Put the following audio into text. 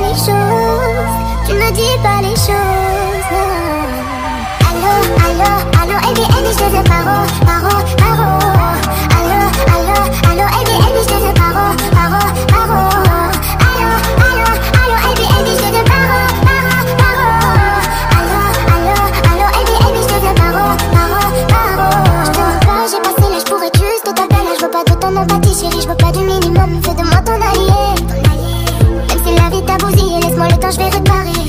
les choses, tu me dis pas les choses. Allô, allô, allô, Eddie, Eddie, je te paro, paro, paro. Allô, allô, allô, Eddie, Eddie, je te paro, paro, paro. Allô, allô, allô, Eddie, Eddie, je te paro, paro, paro. Allô, allô, allô, Eddie, Eddie, je te paro, paro, paro. Je te vois, j'ai passé l'âge pour être juste de ta belle, je veux pas de ton empathie, chérie, je veux pas du minimum, fais de moi ton le temps je vais réparer.